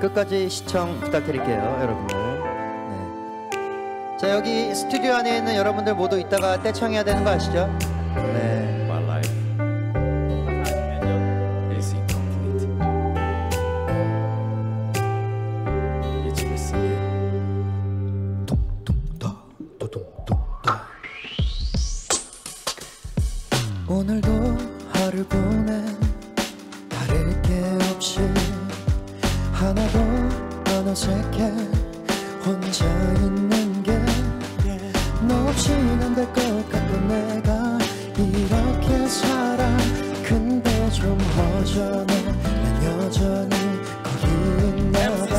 끝까지 시청 부탁드릴게요, 여러분들. 네. 자, 여기 스튜디오 안에 있는 여러분들 모두 이따가 떼창해야 되는 거 아시죠? 네. My life is incomplete. It's missing you. 오늘도 하루 보내 하나도 안 어색해. 혼자 있는 게너 없이는 안 될 것 같고 내가 이렇게 살아. 근데 좀 허전해. 난 여전히 거기 있나 봐.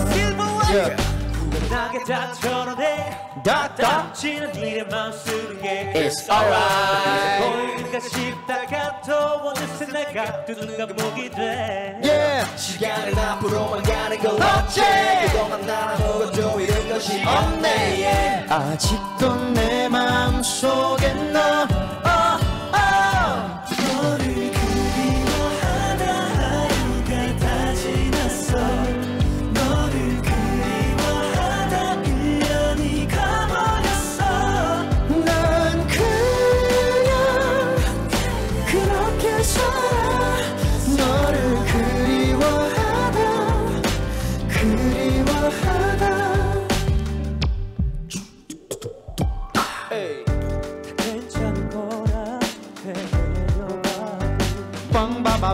나게 다 털어내 다 지난 마음 쓰는 게 It's alright. 보일까 싶다가 또 어느새 내가 두눈 감목이 돼. Yeah 시간은 앞으로만 가는 거 없지 그동안 난 아무것도 잃은 것이 없네. 없네 아직도 내 마음속에 너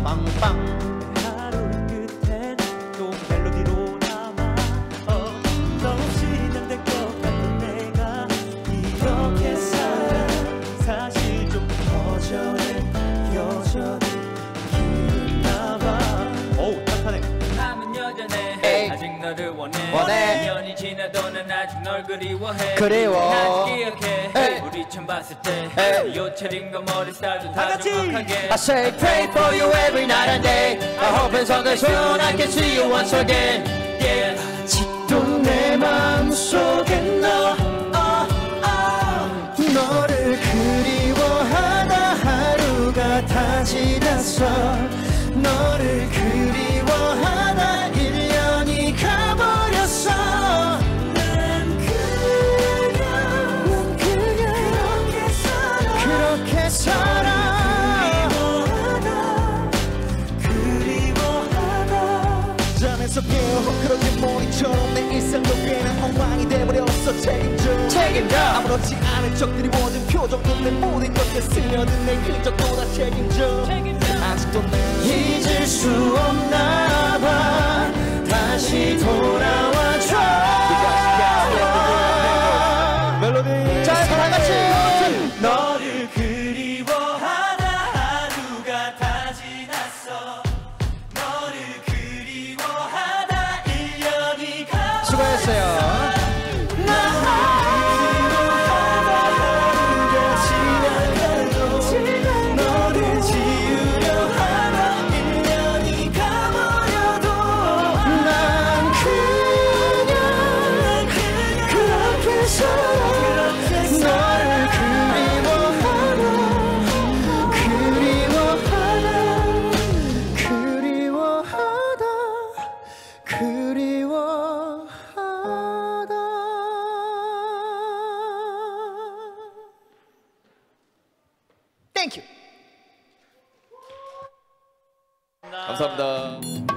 빵바바방빵. 하루 끝엔 또 멜로디로 남아. 어, 너 없이 안될 것 같은 내가 이렇게 살아. 사실 좀 허전해 여전히 기나봐. 어우 탄탄해 마음은 여전해. 에이. 아직 너를 원해. 원해. 2년이 지나도 난 아직 널 그리워해. 그리워. 처음 봤을 때 에이. 옷 차림과 머리 스타일도 다. 정확하게 I say pray for you every night and day I hope and someday soon I can see you once again yeah. 아직도 내 마음속에 너 깨어 그렇게 머리처럼 내 일상도 꽤나 엉망이 돼버렸어. 책임져. 책임져. 아무렇지 않은 척들이 원진 표정도 내 모든 것에 스며든 내 흔적도 다 책임져. 아직도 내 잊을 수 없나 그리워하다 땡큐 감사합니다.